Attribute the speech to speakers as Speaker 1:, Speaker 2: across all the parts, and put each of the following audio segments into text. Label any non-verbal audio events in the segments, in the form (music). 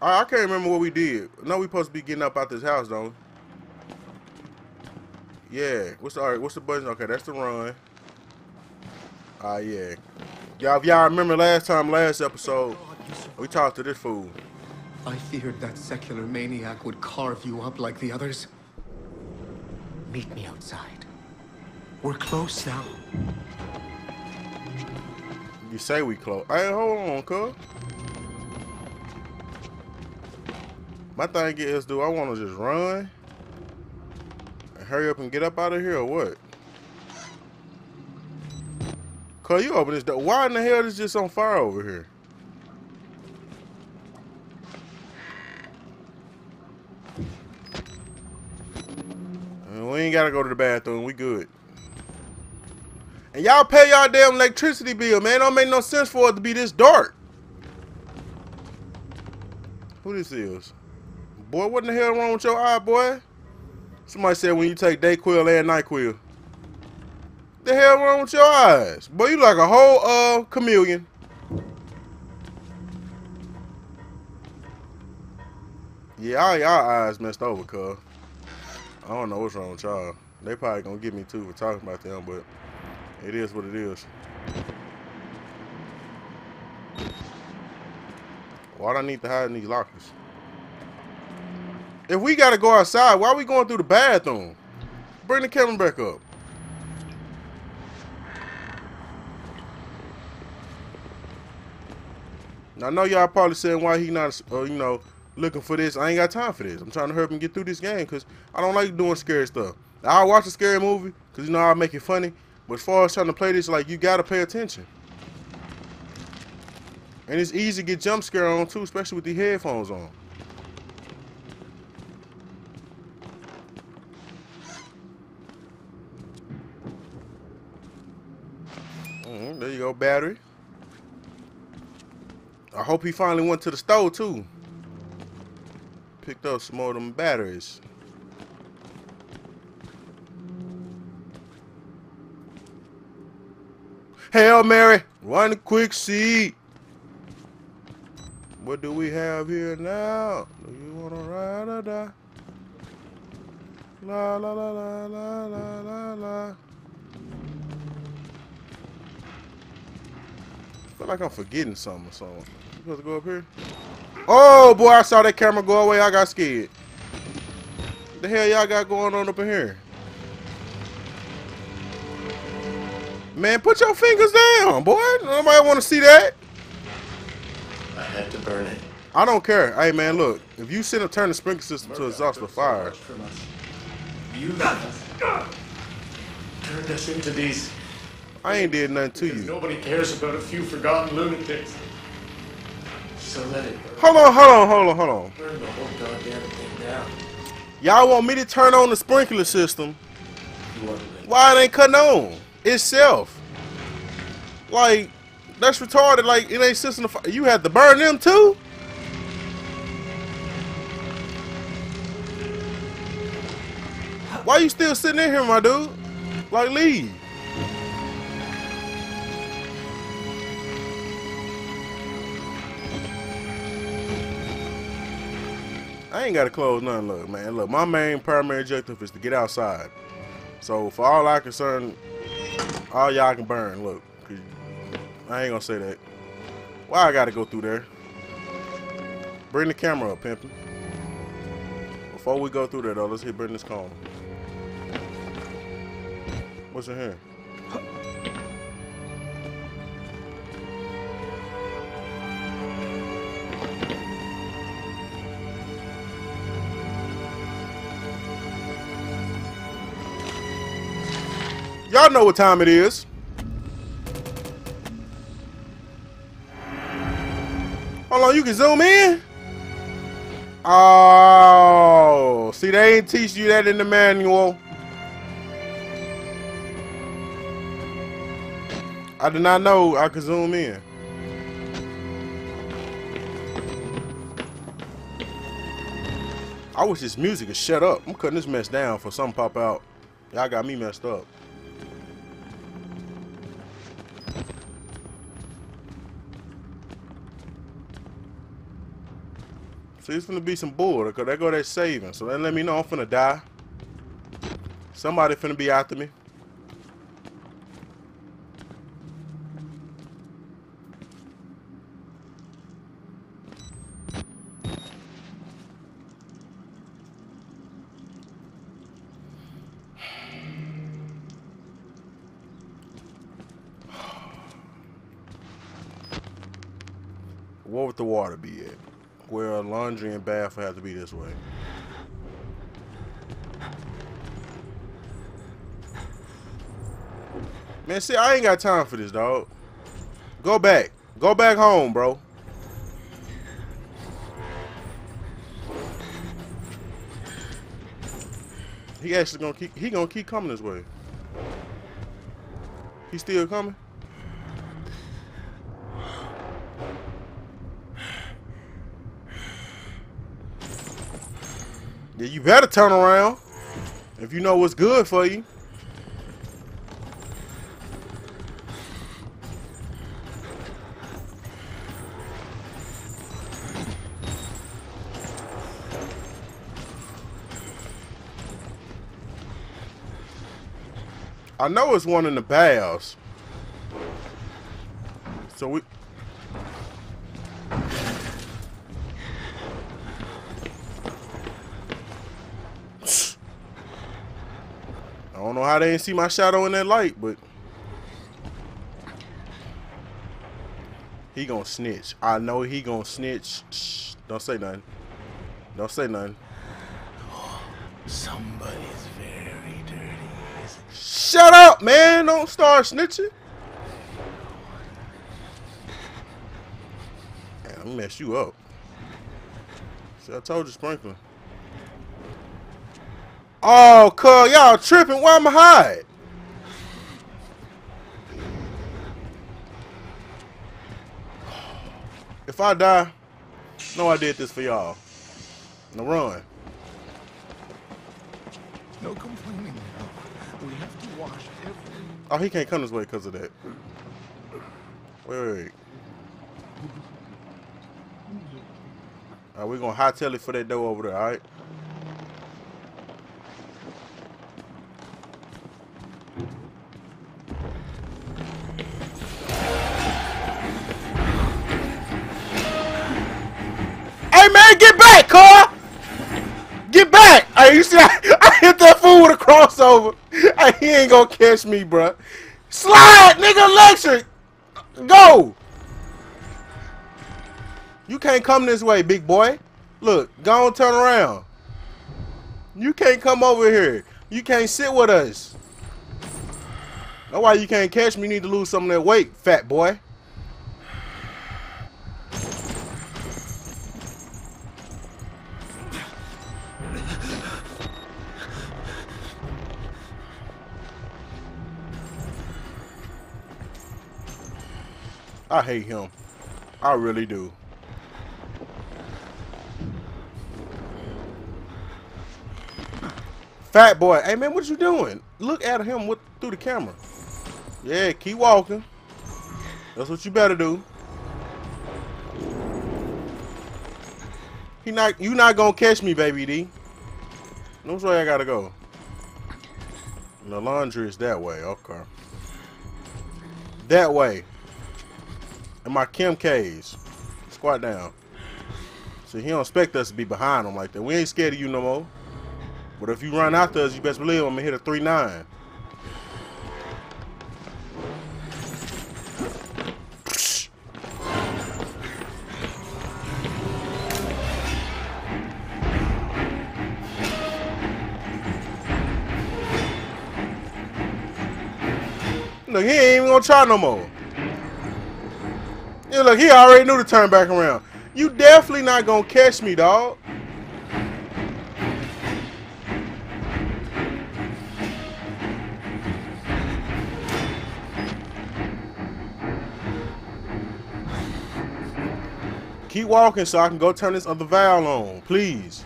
Speaker 1: I, I can't remember what we did. No, we supposed to be getting up out this house, don't we? Yeah. What's the, all right, what's the button? Okay, that's the run. Ah, uh, yeah. Y'all, if y'all remember last time, last episode, we talked to this fool.
Speaker 2: I feared that secular maniac would carve you up like the others. Meet me outside. We're close now.
Speaker 1: You say we close. Hey, hold on, cuz. My thing is, do I want to just run? And hurry up and get up out of here or what? Cuz you open this door. Why in the hell is this on fire over here? we ain't gotta go to the bathroom. We good. And y'all pay y'all damn electricity bill, man. Don't make no sense for it to be this dark. Who this is? Boy, what in the hell wrong with your eye, boy? Somebody said when you take Dayquil and NyQuil. The hell wrong with your eyes? Boy, you like a whole uh chameleon. Yeah, all y'all eyes messed over, cuz. I don't know what's wrong with y'all. They probably gonna get me too for talking about them, but it is what it is. Why do I need to hide in these lockers? If we gotta go outside, why are we going through the bathroom? Bring the camera back up. I know y'all probably saying why he not, uh, you know, looking for this. I ain't got time for this. I'm trying to help him get through this game because I don't like doing scary stuff. I'll watch a scary movie because, you know, I'll make it funny. But as far as trying to play this, like, you got to pay attention. And it's easy to get jump scare on, too, especially with the headphones on. There you go, battery. I hope he finally went to the store, too. Picked up some more of them batteries. Hail Mary, one quick seat. What do we have here now? Do you want to ride or die? La la la la la la la la. Feel like I'm forgetting something or something. You supposed to go up here? Oh boy, I saw that camera go away. I got scared. What the hell y'all got going on up in here? Man, put your fingers down, boy. Nobody want to see that.
Speaker 3: I had to burn it.
Speaker 1: I don't care. Hey, man, look. If you sit and turn the sprinkler system to exhaust the fire.
Speaker 3: You turned us into these.
Speaker 1: I ain't did nothing to you.
Speaker 3: Nobody cares about a few forgotten lunatics. So let it burn.
Speaker 1: Hold on, hold on, hold on, hold on.
Speaker 3: Burn the whole goddamn thing down.
Speaker 1: Y'all want me to turn on the sprinkler system?
Speaker 3: You want to
Speaker 1: Why it ain't cutting on? Itself. Like, that's retarded. Like, it ain't system. You had to burn them too? Why you still sitting in here, my dude? Like, leave. I ain't got to close nothing. Look, man. Look, my main primary objective is to get outside. So, for all I concern, all y'all can burn. Look, I ain't gonna say that. Why I gotta go through there? Bring the camera up, pimpin'. Before we go through there, though, let's hit this cone. What's in here? Y'all know what time it is. Hold on, you can zoom in? Oh, see, they ain't teach you that in the manual. I did not know I could zoom in. I wish this music would shut up. I'm cutting this mess down for something pop out. Y'all got me messed up. See, it's finna be some bull. Cause they go that saving. So that let me know I'm finna die. Somebody finna be after me. Where would the water be at? Where laundry and bath would have to be this way. Man, see, I ain't got time for this, dog. Go back. Go back home, bro. He actually gonna keep he gonna keep coming this way. He still coming? You better turn around if you know what's good for you. I know it's one in the baths. So we don't know how they didn't see my shadow in that light, but he gonna snitch. I know he gonna snitch. Shh, don't say nothing. Don't say nothing.
Speaker 4: Somebody's very dirty.
Speaker 1: Shut up, man! Don't start snitching. Man, I'm gonna mess you up. See, I told you, sprinkler. Oh, cuz y'all tripping. Why am I hide? If I die, know I did this for y'all. Now run.
Speaker 2: No complaining now. We have to wash every.
Speaker 1: Oh, he can't come this way because of that. Wait, wait, wait. Alright, we're gonna hightail it for that door over there, alright? See, (laughs) I, I hit that fool with a crossover. Hey, (laughs) he ain't gonna catch me, bruh. Slide, nigga, electric! Go! You can't come this way, big boy. Look, go on, turn around. You can't come over here. You can't sit with us. That's why you can't catch me. You need to lose some of that weight, fat boy. I hate him. I really do. Fat boy, hey man, what you doing? Look at him with, through the camera. Yeah, keep walking. That's what you better do. He not, you not gonna catch me, baby D. Which way I gotta go? The laundry is that way. Okay. That way. And my Kim K's. Squat down. So he don't expect us to be behind him like that. We ain't scared of you no more. But if you run after us, you best believe I'm gonna hit a 3-9. Look, he ain't even gonna try no more. Yeah, look, he already knew to turn back around. You definitely not gonna catch me, dog. Keep walking so I can go turn this other valve on, please.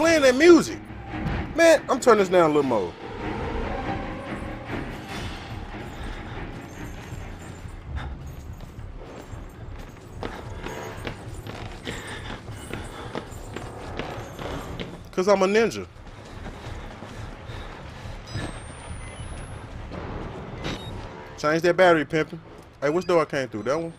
Speaker 1: Playing that music. Man, I'm turning this down a little more. Cause I'm a ninja. Change that battery, pimpin'. Hey, which door I came through? That one?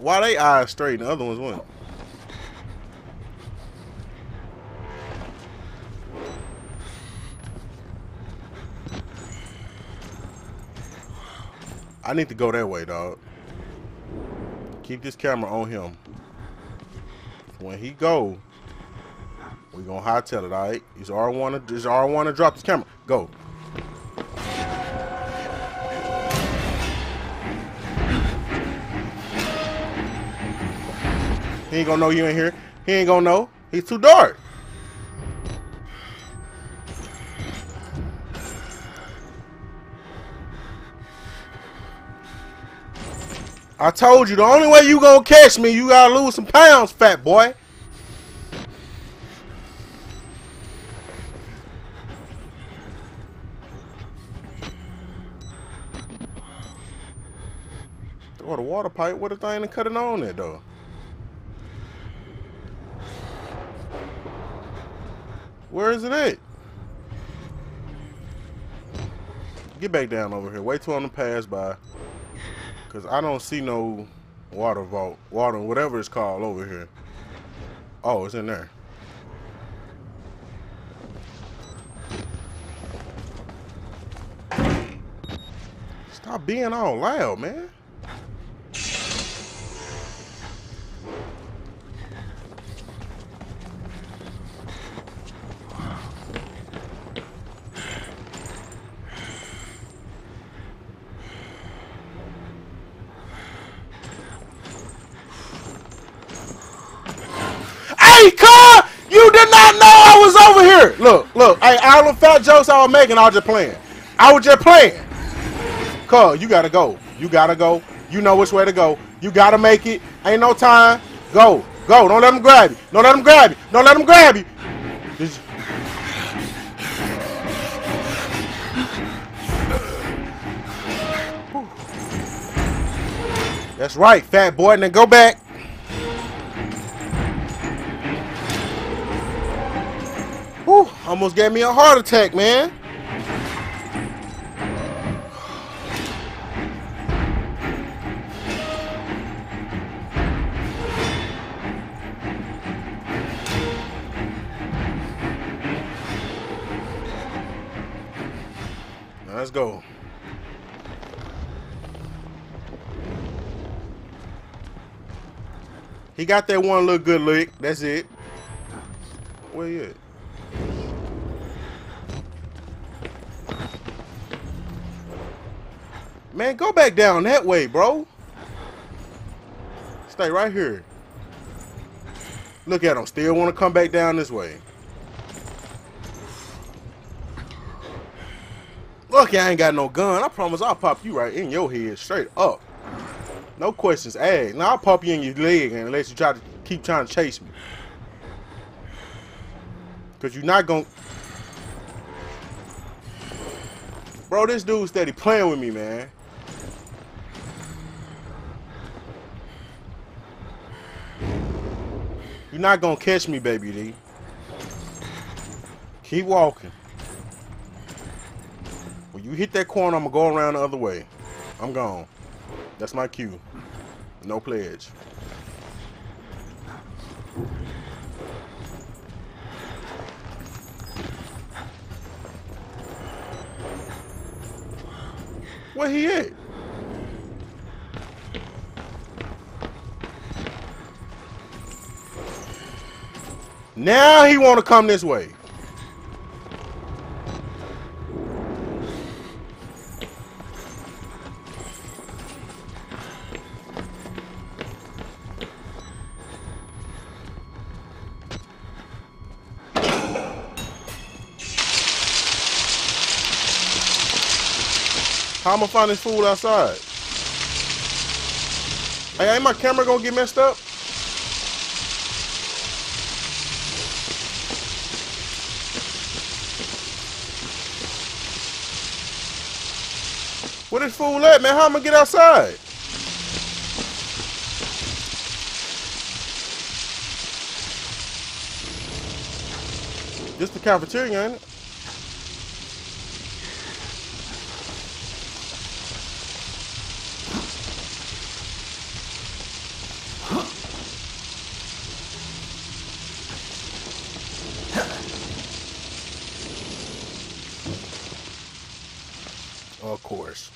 Speaker 1: Why they eyes straight and the other ones weren't? I need to go that way, dog. Keep this camera on him. When he go, we gonna hightail it, alright? He's R1 to, he's R1 to drop this camera. Go. He ain't gonna know you in here. He ain't gonna know. He's too dark. I told you the only way you gonna catch me, you gotta lose some pounds, fat boy. Throw the water pipe with a thing and cut it on there though. Where is it at? Get back down over here. Wait till I'm pass by. Cause I don't see no water vault, water, whatever it's called over here. Oh, it's in there. Stop being all loud, man. Look, look. Hey, all the fat jokes I was making, I was just playing. I was just playing. Cuz, you gotta go. You gotta go. You know which way to go. You gotta make it. Ain't no time. Go, go. Don't let them grab you. Don't let them grab you. Don't let them grab you. Just- That's right, fat boy. And then go back. Almost gave me a heart attack, man. Let's go. He got that one little good lick. That's it. Where you at? Man, go back down that way, bro. Stay right here. Look at him. Still want to come back down this way. Look, I ain't got no gun. I promise I'll pop you right in your head, straight up. No questions asked. Now I'll pop you in your leg unless you try to keep trying to chase me. Cause you're not gonna. Bro, this dude steady playing with me, man. You're not gonna catch me, baby D. Keep walking. When you hit that corner, I'm gonna go around the other way. I'm gone. That's my cue. No pledge. Where he at? Now he want to come this way. How am I find this fool outside? Hey, ain't my camera gonna get messed up? Where this fool at, man? How am I gonna get outside? Just the cafeteria, ain't it? Of course.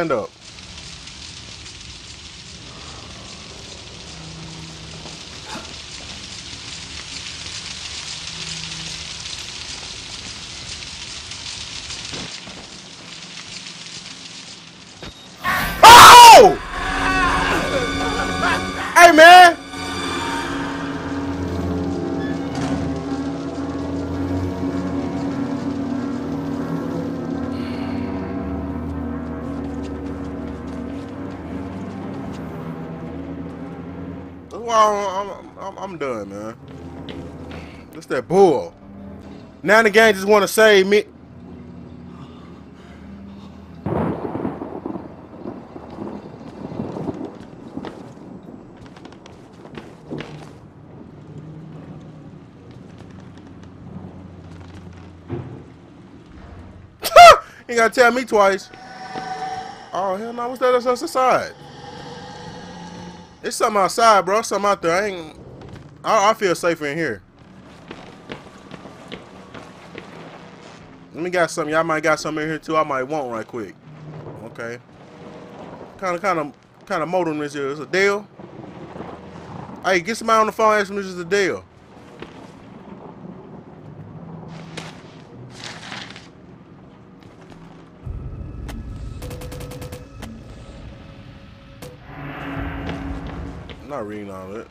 Speaker 1: Stand up. Well, I'm, I'm, I'm done, man. That's that bull. Now the gang just want to save me. (laughs) you gotta tell me twice. Oh hell no! What's that? That's us outside. It's something outside, bro. Something out there. I ain't. I, I feel safer in here. Let me got something. Y'all might got something in here too. I might want right quick. Okay. Kind of, kind of, kind of modem this here. It's a deal. Hey, get somebody on the phone. Ask them this is a deal. I'm not reading all that.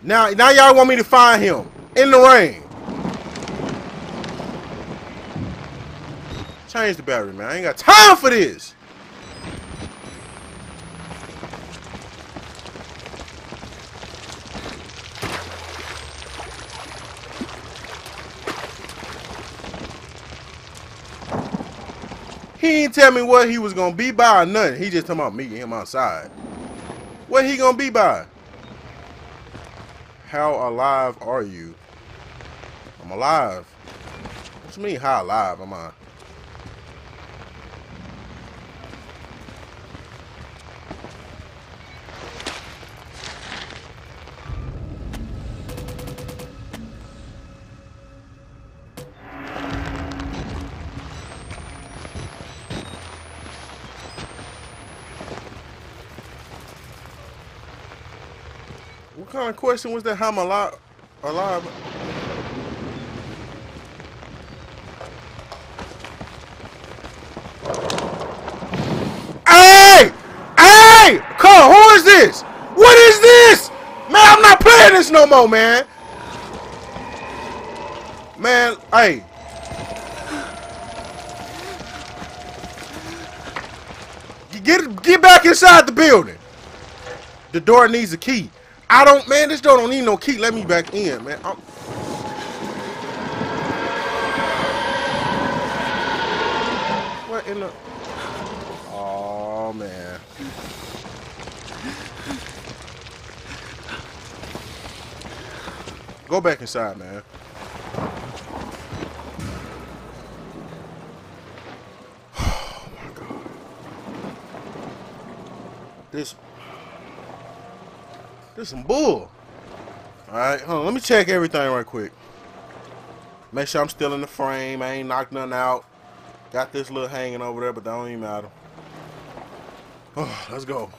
Speaker 1: Now, now y'all want me to find him in the rain. Change the battery, man. I ain't got time for this. He ain't tell me what he was gonna be by or nothing. He just talking about meeting him outside. What he gonna be by? How alive are you? I'm alive. What you mean, how alive am I? Question was that? How I'm alive? Alive? Hey! Hey! Carl, who is this? What is this? Man, I'm not playing this no more, man. Man, hey. Get get back inside the building. The door needs a key. I don't, man, this door don't need no key. Let me back in, man. I'm... What in the... Oh, man. Go back inside, man. (sighs) Oh, my God. This this some bull. Alright, hold on, let me check everything right quick. Make sure I'm still in the frame. I ain't knocked nothing out. Got this little hanging over there, but that don't even matter. Oh, (sighs) let's go.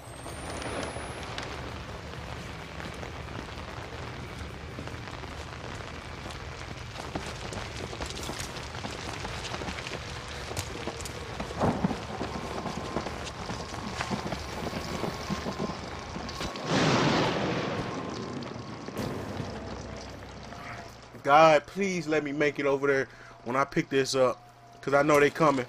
Speaker 1: God, please let me make it over there when I pick this up. Because I know they coming.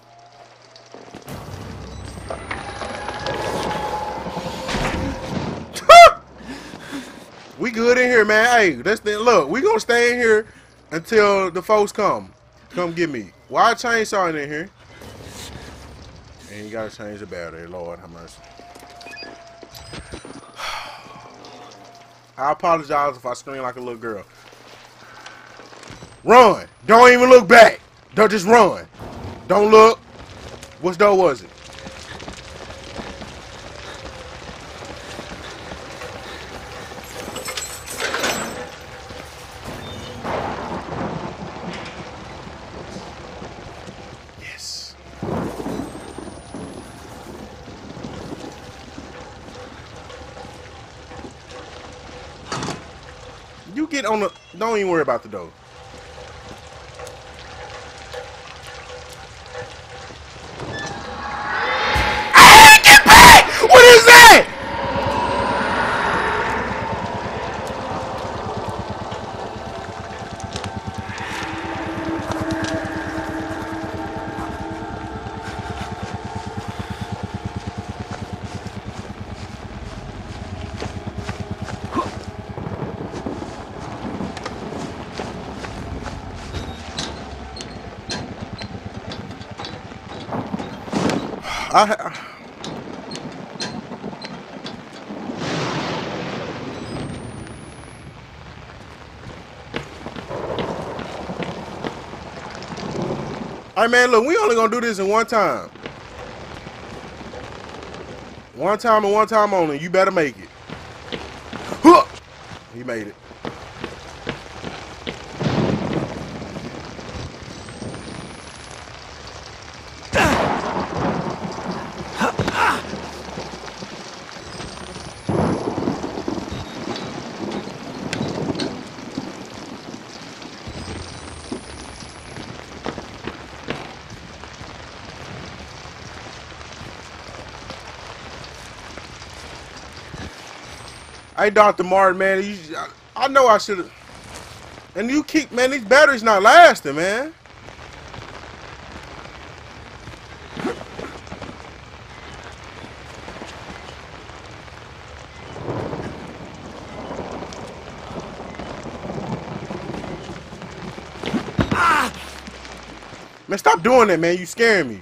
Speaker 1: (laughs) we good in here, man. Hey, that's the look. We gonna stay in here until the folks come. Come get me. Why chainsaw in here? And you gotta change the battery. Lord have mercy. (sighs) I apologize if I scream like a little girl. Run. Don't even look back. Don't just run. Don't look. Which door was it? Yes. You get on the. Don't even worry about the door. What is that? I, All right, man, look, we only gonna do this in one time. One time and one time only. You better make it. Huh! He made it. Hey, Dr. Martin, man, you, I, I know I should have. And you keep, man, these batteries not lasting, man. Ah! Man, stop doing that, man. You scaring me.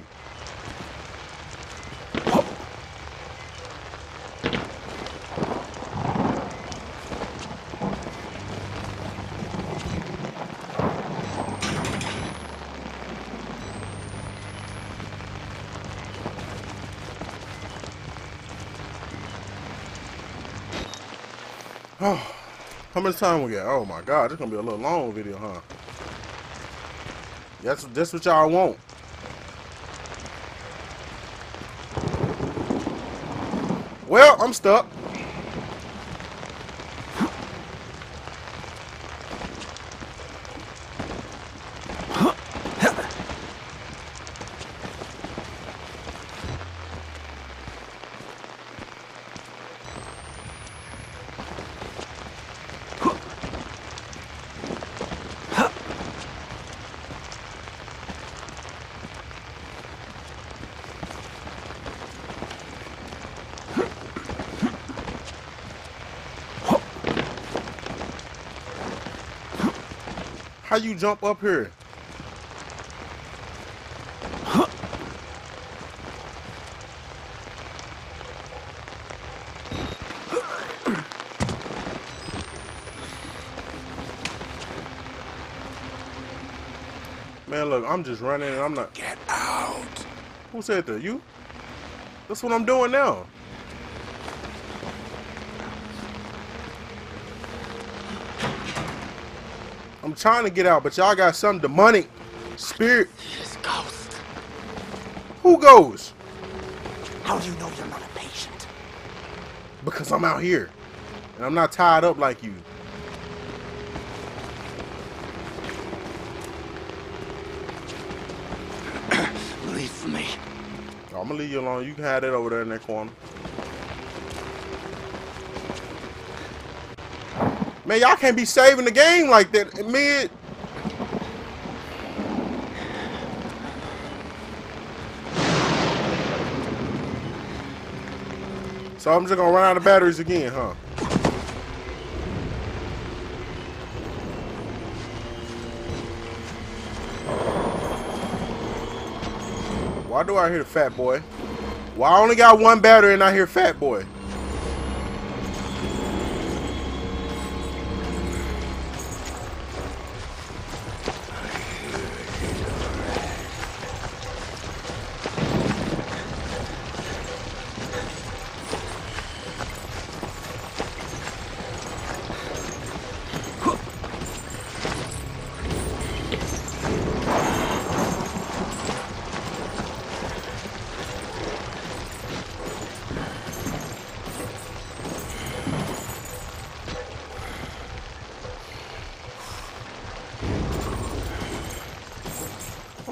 Speaker 1: Oh, (sighs) how much time we got? Oh my god, this gonna be a little long video, huh? That's that's what y'all want. Well, I'm stuck. How you jump up here? Huh. Man, look, I'm just running and I'm not...
Speaker 4: Get out!
Speaker 1: Who said that? You? That's what I'm doing now. I'm trying to get out, but y'all got some demonic spirit.
Speaker 4: His ghost.
Speaker 1: Who goes?
Speaker 4: How do you know you're not a patient?
Speaker 1: Because I'm out here. And I'm not tied up like you. (clears throat)
Speaker 4: Leave me.
Speaker 1: I'm gonna leave you alone. You can have that over there in that corner. Man, y'all can't be saving the game like that mid. So I'm just gonna run out of batteries again, huh? Why do I hear Fat Boy? Why I only got one battery and I hear Fat Boy?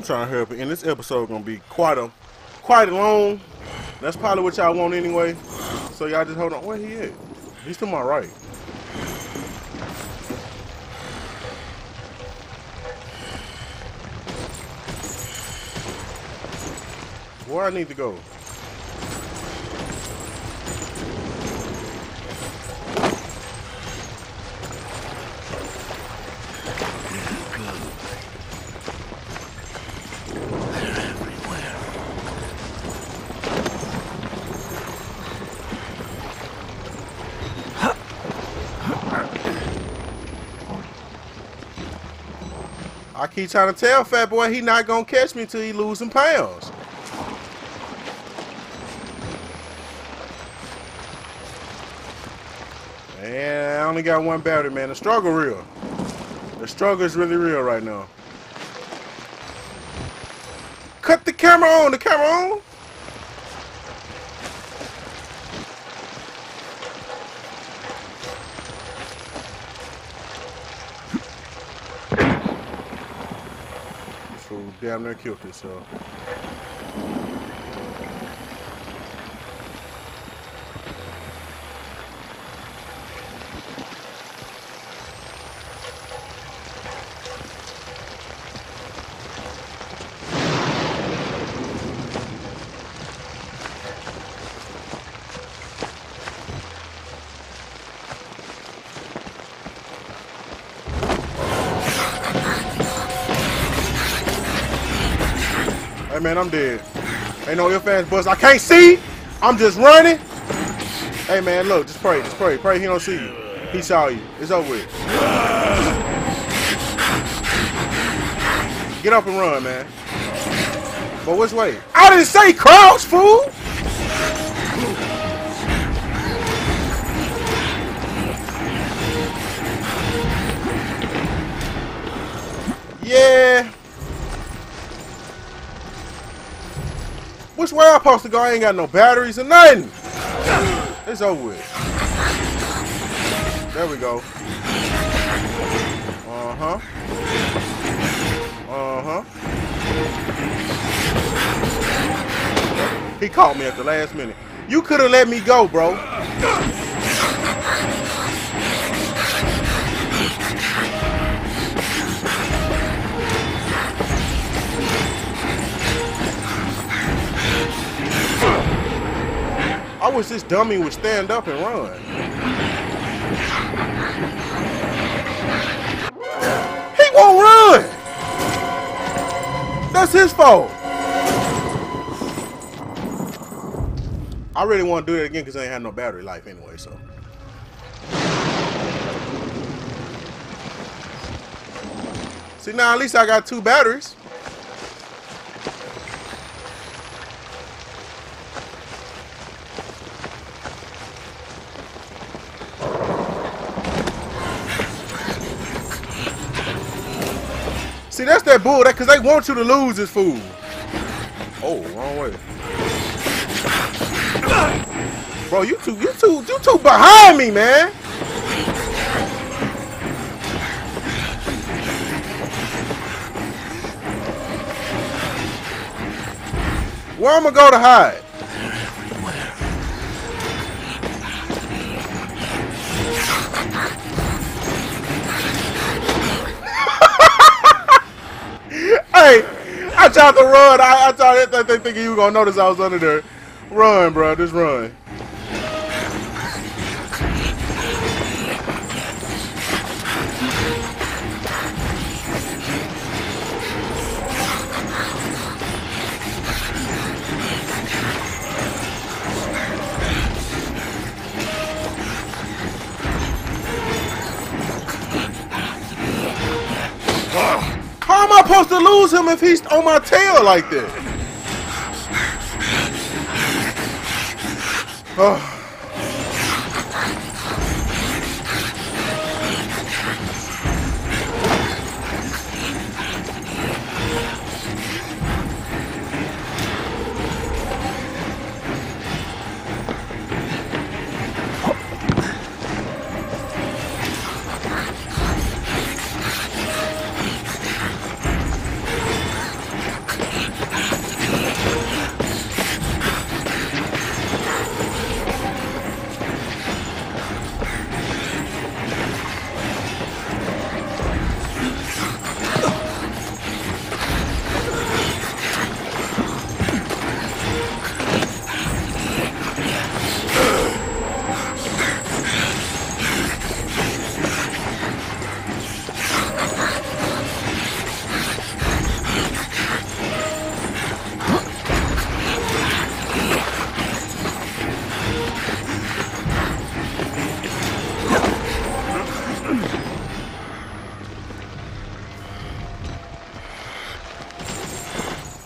Speaker 1: Trying to help it. And this episode gonna be quite a quite long. That's probably what y'all want anyway. So y'all just hold on. Where he at? He's to my right. Where I need to go? Keep trying to tell Fat Boy he not gonna catch me till he lose some pounds. And I only got one battery, man. The struggle real. The struggle is really real right now. Cut the camera on. The camera on. So damn near killed himself. Man, I'm dead. Ain't no if ands buts. I can't see. I'm just running. Hey man, look, just pray, just pray, pray he don't see you. He saw you. It's over with. Get up and run, man. But which way? I didn't say crouch, fool. Yeah. Which way I supposed to go? I ain't got no batteries or nothing. It's over with. There we go. Uh-huh. Uh-huh. He caught me at the last minute. You could have let me go, bro. I wish this dummy would stand up and run. He won't run. That's his fault. I really want to do that again because I ain't had no battery life anyway, so. See, now at least I got two batteries. See, that's that bull. That because they want you to lose this fool. Oh, wrong way. Bro, you two, you two, you two behind me, man. Where I'm gonna go to hide? I tried to run. I, I tried to think, you were gonna notice I was under there. Run, bro. Just run. Supposed to lose him if he's on my tail like that? (sighs) Oh.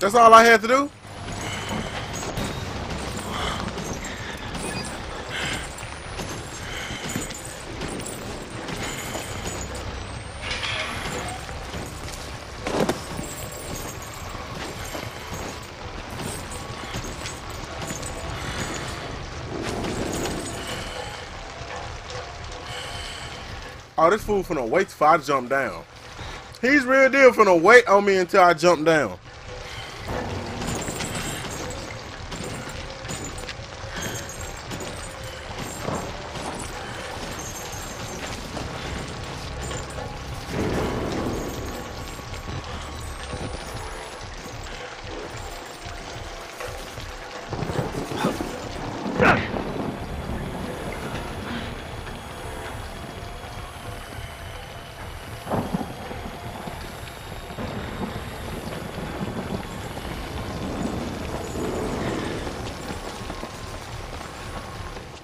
Speaker 1: That's all I had to do? Oh, this fool finna wait till I jump down. He's real deal finna wait on me until I jump down.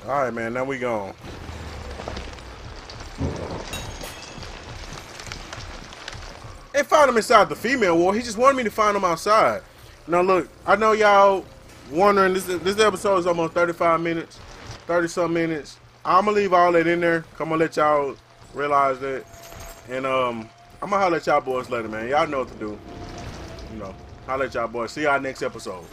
Speaker 1: All right, man. Now we gone. They found him inside the female war. He just wanted me to find him outside. Now look, I know y'all wondering. This this episode is almost 35 minutes, 30 some minutes. I'm gonna leave all that in there. Come on, let y'all realize that. And um, I'm gonna holler at y'all boys later, man. Y'all know what to do. You know, holler at y'all boys. See y'all next episode.